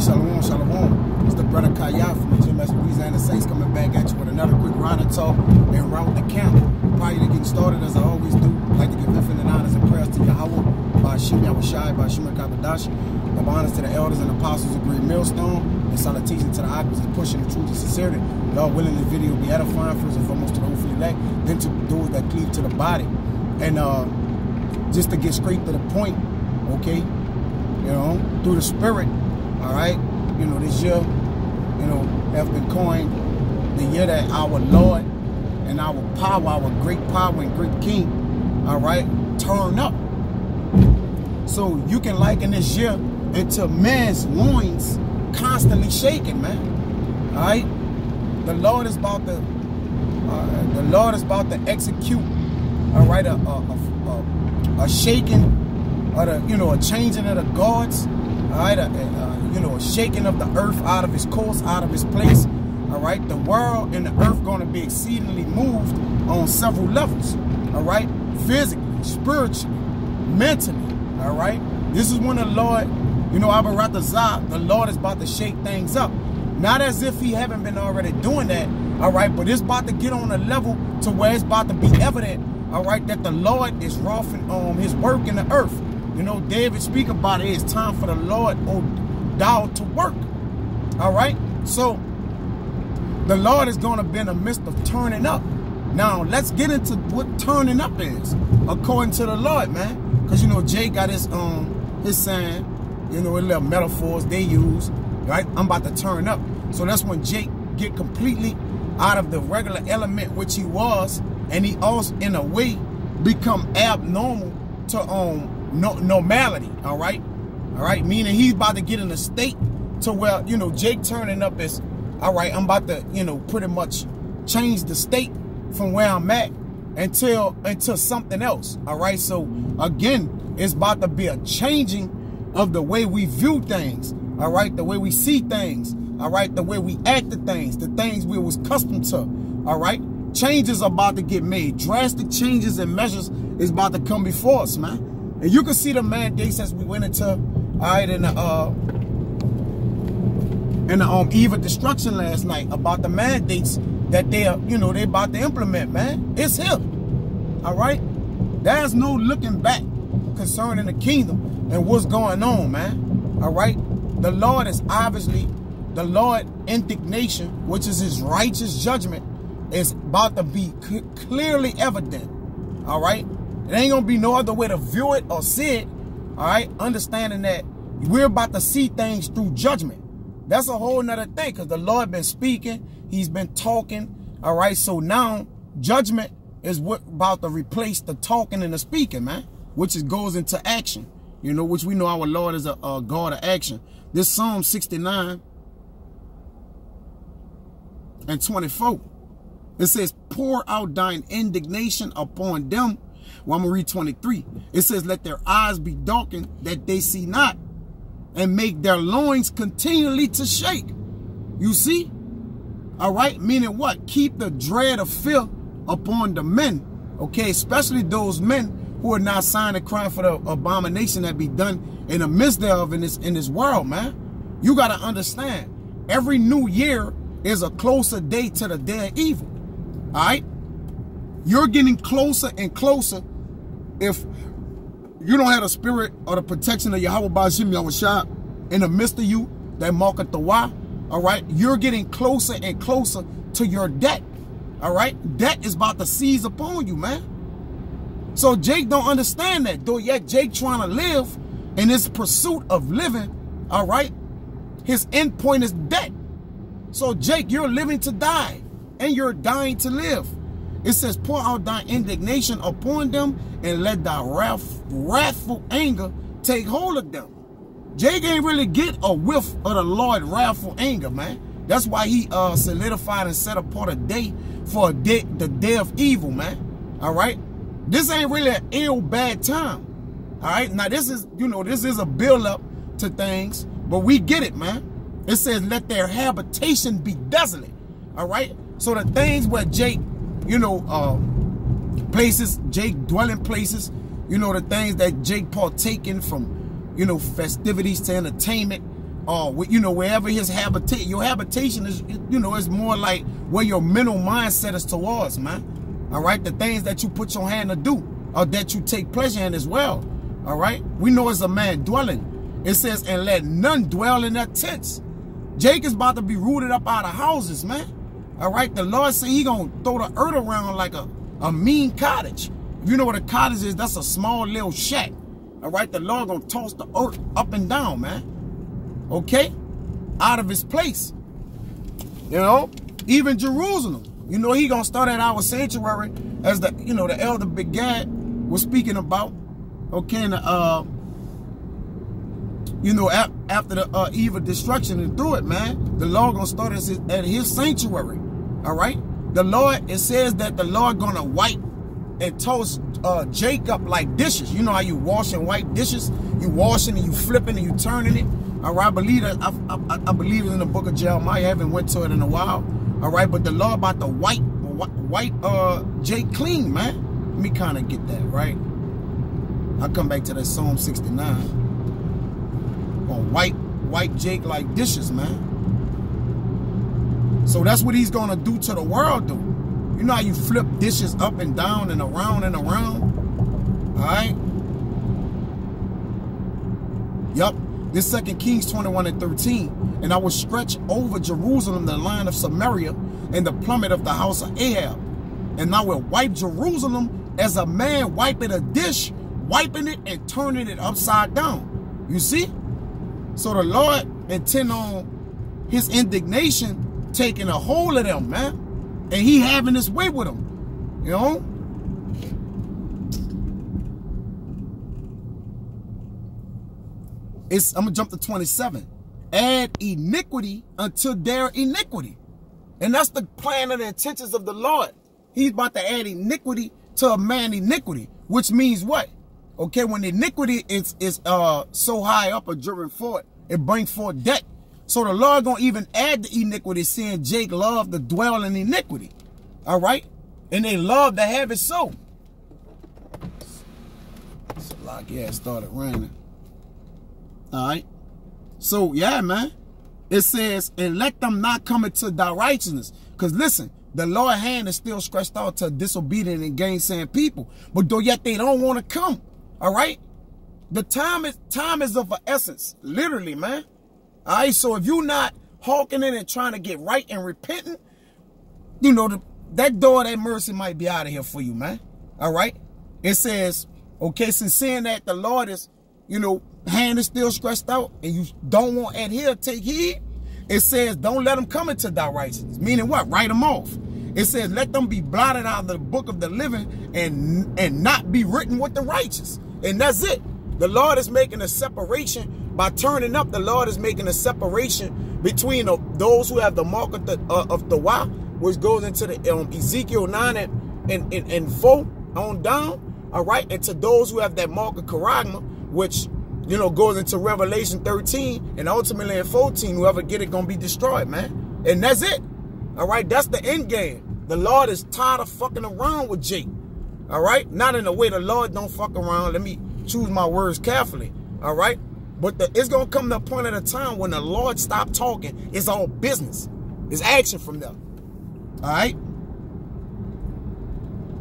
shalom, shalom. It's the brother Kaya from the GMS Louisiana Saints coming back at you with another quick Ronda talk and route the camp. Prior to getting started, as I always do, I'd like to give infinite honors and prayers to Yahweh, by Shim Yahushai, by Shimon Kabadash. the honors to the elders and apostles of Great Millstone, and salutation to the opposites, pushing the truth and sincerity. Lord willing, this video be edifying first and foremost to the hopefully elect, then to those that cleave to the body. And uh, just to get straight to the point, okay, you know, through the spirit, all right, you know, this year, you know, have been coined the year that our Lord and our power, our great power and great King, all right, turn up. So you can liken this year into man's loins constantly shaking, man. All right, the Lord is about to, uh, the Lord is about to execute, all right, a, a, a, a shaking or the, you know, a changing of the gods, all right, a, a, you know, a shaking of the earth out of its course, out of its place, all right. The world and the earth going to be exceedingly moved on several levels, all right, physically, spiritually, mentally, all right. This is when the Lord, you know, Abaratazah, the Lord is about to shake things up. Not as if he haven't been already doing that, all right, but it's about to get on a level to where it's about to be evident, all right, that the Lord is roughing um, his work in the earth. You know, David speak about it. It's time for the Lord, oh, thou to work. All right? So, the Lord is going to be in the midst of turning up. Now, let's get into what turning up is, according to the Lord, man. Because, you know, Jay got his, um, his saying, you know, little metaphors they use, right? I'm about to turn up. So that's when Jake get completely out of the regular element which he was, and he also, in a way, become abnormal to um no, normality, all right? All right, meaning he's about to get in a state to where, you know, Jake turning up is, all right, I'm about to, you know, pretty much change the state from where I'm at until until something else, all right? So, again, it's about to be a changing of the way we view things, all right? The way we see things, all right? The way we act to things, the things we was accustomed to, all right? Changes are about to get made. Drastic changes and measures is about to come before us, man. And you can see the mandates as we went into, all right, in the, uh, the um, eve of destruction last night about the mandates that they are, you know, they about to implement, man. It's here. All right? There's no looking back concerning the kingdom and what's going on, man. All right? The Lord is obviously, the Lord indignation, which is his righteous judgment, is about to be clearly evident. All right? It ain't gonna be no other way to view it or see it. All right, understanding that we're about to see things through judgment. That's a whole nother thing because the Lord been speaking, He's been talking. All right, so now judgment is what about to replace the talking and the speaking, man, which is goes into action. You know, which we know our Lord is a, a God of action. This Psalm 69 and 24. It says, pour out thine indignation upon them well, I'm going to read 23. It says, let their eyes be darkened that they see not and make their loins continually to shake. You see? All right? Meaning what? Keep the dread of fear upon the men. Okay? Especially those men who are not signing crime for the abomination that be done in the midst thereof in this, in this world, man. You got to understand. Every new year is a closer day to the day of evil. All right? You're getting closer and closer if you don't have the spirit or the protection of Yahweh Bashim Yahushua in the midst of you, that market the why, all right, you're getting closer and closer to your debt. All right, debt is about to seize upon you, man. So Jake don't understand that, though. Yet Jake trying to live in his pursuit of living. All right, his end point is debt. So Jake, you're living to die, and you're dying to live. It says, pour out thy indignation upon them and let thy wrath, wrathful anger take hold of them. Jake ain't really get a whiff of the Lord wrathful anger, man. That's why he uh, solidified and set apart a day for a day, the day of evil, man. All right? This ain't really an ill bad time. All right? Now, this is, you know, this is a build-up to things, but we get it, man. It says, let their habitation be desolate. All right? So the things where Jake you know, uh, places, Jake dwelling places, you know, the things that Jake partaking from, you know, festivities to entertainment, or you know wherever his habitation your habitation is you know it's more like where your mental mindset is towards man. All right the things that you put your hand to do or that you take pleasure in as well all right we know it's a man dwelling. It says and let none dwell in their tents. Jake is about to be rooted up out of houses man all right the lord said he gonna throw the earth around like a, a mean cottage if you know what a cottage is that's a small little shack all right the lord gonna toss the earth up and down man okay, out of his place. You know, even Jerusalem. You know, he gonna start at our sanctuary as the, you know, the elder Big Gad was speaking about. Okay, and uh, you know, after the uh, evil destruction and through it, man, the Lord gonna start his, at his sanctuary. All right, the Lord. It says that the Lord gonna wipe and toast uh, Jacob like dishes. You know how you wash and wipe dishes? You washing and you flipping and you turning it. All right, I believe that. I, I, I believe in the book of Jeremiah. I haven't went to it in a while. All right, but the law about the white, white, uh, Jake clean, man. Let me kind of get that right. I'll come back to that Psalm 69. On white, white Jake like dishes, man. So that's what he's gonna do to the world, though. You know how you flip dishes up and down and around and around? All right? Yup. This second Kings 21 and 13. And I will stretch over Jerusalem the line of Samaria and the plummet of the house of Ahab. And I will wipe Jerusalem as a man wiping a dish, wiping it and turning it upside down. You see? So the Lord intend on his indignation taking a hold of them, man. And he having his way with them. You know? It's, I'm going to jump to 27. Add iniquity unto their iniquity. And that's the plan and the intentions of the Lord. He's about to add iniquity to a man iniquity, which means what? Okay, when iniquity is, is uh so high up or driven forward, it brings forth debt. So the Lord gonna even add the iniquity, saying Jake loved to dwell in iniquity. All right? And they love to have it so. So like yeah, it started raining. All right. So yeah, man. It says, and let them not come into thy righteousness. Because listen, the Lord hand is still stretched out to disobedient and gainsaying people. But though yet they don't want to come. All right. The time is time is of essence. Literally, man. All right. So if you're not hawking in and trying to get right and repenting, you know, the, that door, that mercy might be out of here for you, man. All right. It says, okay, since saying that the Lord is, you know, hand is still stretched out and you don't want adhere, take heed. It says, don't let them come into thy righteousness. Meaning what? Write them off. It says, let them be blotted out of the book of the living and, and not be written with the righteous. And that's it. The Lord is making a separation by turning up. The Lord is making a separation between those who have the mark of the, uh, of the which goes into the um, Ezekiel 9 and, and, and, and 4 on down. All right. And to those who have that mark of charagma, which you know, goes into Revelation 13 and ultimately in 14, whoever get it gonna be destroyed, man. And that's it. All right, that's the end game. The Lord is tired of fucking around with Jake. All right, not in a way the Lord don't fuck around. Let me choose my words carefully. All right, but the, it's gonna come to a point at a time when the Lord stop talking. It's all business. It's action from them. All right.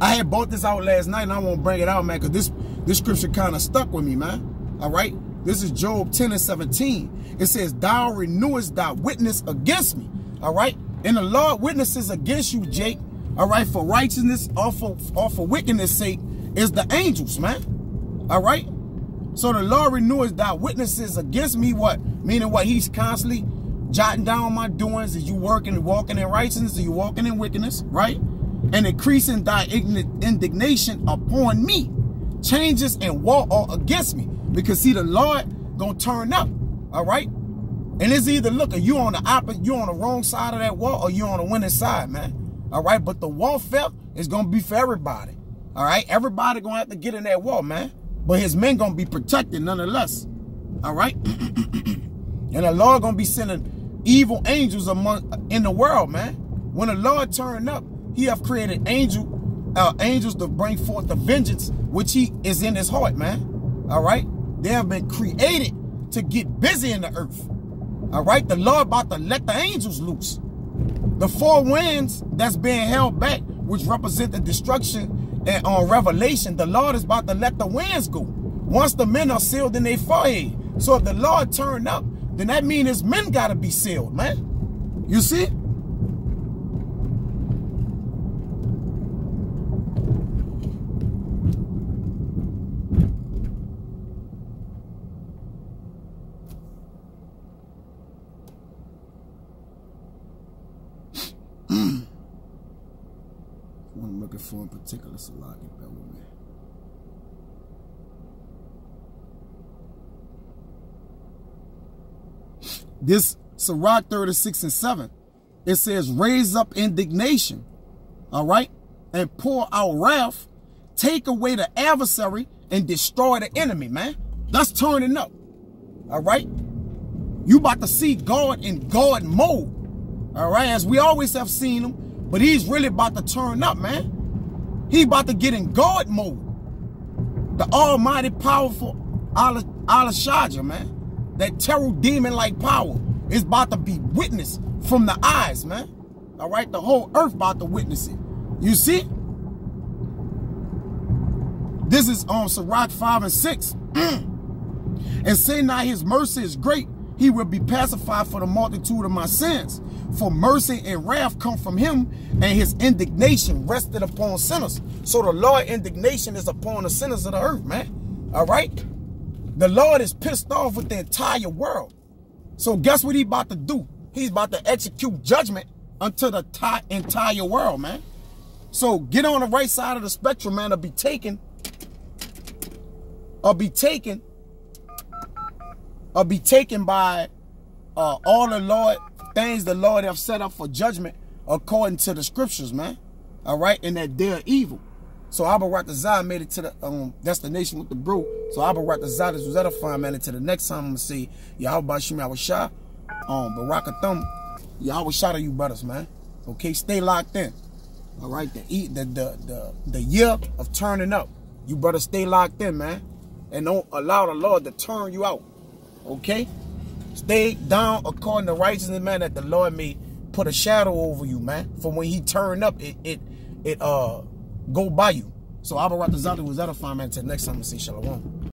I had bought this out last night and I won't bring it out, man, because this this scripture kind of stuck with me, man. All right. This is Job 10 and 17. It says, Thou renewest thy witness against me. All right. And the Lord witnesses against you, Jake. All right. For righteousness or for, or for wickedness sake is the angels, man. All right. So the Lord renews thy witnesses against me. What? Meaning what? He's constantly jotting down my doings. Is you working and walking in righteousness? Are you walking in wickedness? Right? And increasing thy indignation upon me. Changes and war against me. Because see, the Lord gonna turn up. All right. And it's either look, are you on the opposite, you on the wrong side of that wall, or you on the winning side, man. All right. But the wall warfare is gonna be for everybody. All right. Everybody gonna have to get in that wall, man. But his men gonna be protected nonetheless. All right. and the Lord gonna be sending evil angels among in the world, man. When the Lord turn up, he have created angel, uh, angels to bring forth the vengeance which he is in his heart, man. All right. They have been created to get busy in the earth. All right, the Lord about to let the angels loose. The four winds that's being held back, which represent the destruction and on Revelation, the Lord is about to let the winds go. Once the men are sealed in their forehead. So if the Lord turned up, then that means his men got to be sealed, man. You see? For in particular, me. This Sirach 36 and 7, it says, raise up indignation, all right, and pour out wrath, take away the adversary, and destroy the enemy, man. That's turning up, all right? You about to see God in God mode, all right, as we always have seen him, but he's really about to turn up, man. He about to get in God mode. The almighty, powerful Allah, Allah Shaja, man. That terror demon-like power is about to be witnessed from the eyes, man. All right, the whole earth about to witness it. You see? This is on Sirach 5 and 6. and say not his mercy is great, he will be pacified for the multitude of my sins. For mercy and wrath come from him, and his indignation rested upon sinners. So the Lord indignation is upon the sinners of the earth, man. All right? The Lord is pissed off with the entire world. So guess what he about to do? He's about to execute judgment unto the entire world, man. So get on the right side of the spectrum, man, or be taken, or be taken, or be taken by uh, all the Lord things the Lord have set up for judgment according to the scriptures, man. All right, and that they're evil. So Abba Ratazah made it to the um, destination with the brew. So Abba Ratazah, this was edifying, man. Until the next time I'm going to see Yahweh Shim Yahweh um, Barakathum, Yahweh Shah to you brothers, man. Okay, stay locked in. All right, the, the, the, the, the year of turning up. You better stay locked in, man. And don't allow the Lord to turn you out. Okay? Stay down according to righteousness, man, that the Lord may put a shadow over you, man. For when he turned up, it it it uh go by you. So Abba Ratazati was that edifying, man. Until next time, we see Shalom.